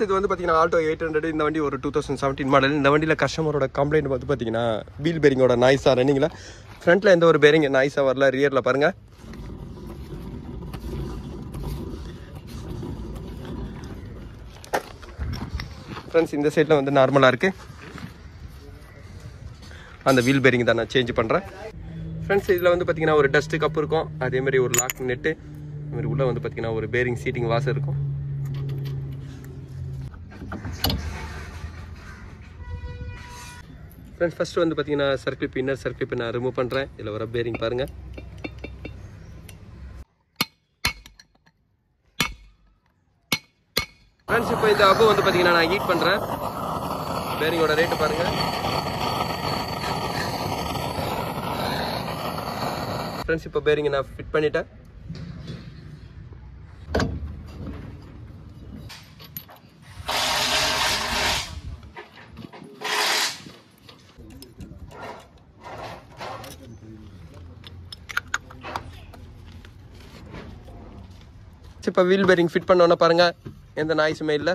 இது வந்து பார்த்தீங்கன்னா ஆல்டோ எயிட் ஹண்ட்ரட் இந்த வண்டி ஒரு டூ தௌசண்ட் செவன்டீன் மாடல் இந்த வண்டியில் கஸ்டமரோட கம்ப்ளைண்ட் வந்து பார்த்தீங்கன்னா வீல் பேரிங்கோட நாய்ஸாக ரன்னிங்கில் ஃப்ரண்ட்டில் எந்த ஒரு பேரிங் நாய்ஸாக வரல. ரியரில் பாருங்கள் ஃப்ரெண்ட்ஸ் இந்த சைடில் வந்து நார்மலாக இருக்குது அந்த வீல் பேரிங் தான் நான் சேஞ்ச் பண்ணுறேன் ஃப்ரெண்ட்ஸ் இதில் வந்து பார்த்தீங்கன்னா ஒரு டஸ்ட்டு கப் இருக்கும். அதேமாதிரி ஒரு லாக் நெட்டு மாதிரி உள்ளே வந்து பார்த்தீங்கன்னா ஒரு பேரிங் சீட்டிங் வாசம் இருக்கும். ஃப்ரெண்ட்ஸ் ஃபர்ஸ்ட் வந்து பார்த்தீங்கன்னா சர்க்கிள் இன்னர் சர்க்கிள் நான் ரிமூவ் பண்ணுறேன் இதில் வர பேரிங் பாருங்கள் ஃப்ரெண்ட்ஸ் இப்போ இந்த அபு வந்து பார்த்தீங்கன்னா நான் ஹீட் பண்ணுறேன் பேரிங்கோட ரேட்டு பாருங்கள் ஃப்ரெண்ட்ஸ் இப்போ பேரிங்கை நான் ஃபிட் பண்ணிட்டேன். இப்போ வீல் பேரிங் ஃபிட் பண்ணோன்னே பாருங்கள் எந்த நாய்ஸுமே இல்லை.